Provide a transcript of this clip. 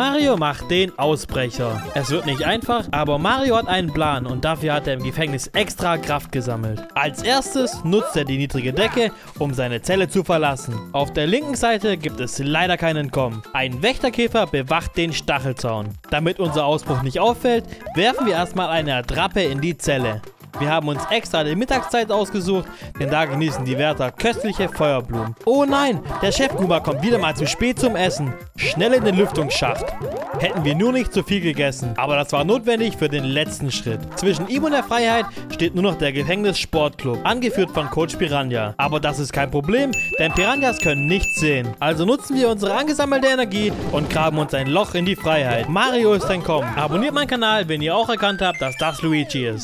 Mario macht den Ausbrecher. Es wird nicht einfach, aber Mario hat einen Plan und dafür hat er im Gefängnis extra Kraft gesammelt. Als erstes nutzt er die niedrige Decke, um seine Zelle zu verlassen. Auf der linken Seite gibt es leider kein Entkommen. Ein Wächterkäfer bewacht den Stachelzaun. Damit unser Ausbruch nicht auffällt, werfen wir erstmal eine Attrappe in die Zelle. Wir haben uns extra die Mittagszeit ausgesucht, denn da genießen die Wärter köstliche Feuerblumen. Oh nein, der Chefguma kommt wieder mal zu spät zum Essen. Schnell in den Lüftungsschacht. Hätten wir nur nicht zu viel gegessen, aber das war notwendig für den letzten Schritt. Zwischen ihm und der Freiheit steht nur noch der Gefängnis-Sportclub, angeführt von Coach Piranha. Aber das ist kein Problem, denn Piranhas können nichts sehen. Also nutzen wir unsere angesammelte Energie und graben uns ein Loch in die Freiheit. Mario ist entkommen. Abonniert meinen Kanal, wenn ihr auch erkannt habt, dass das Luigi ist.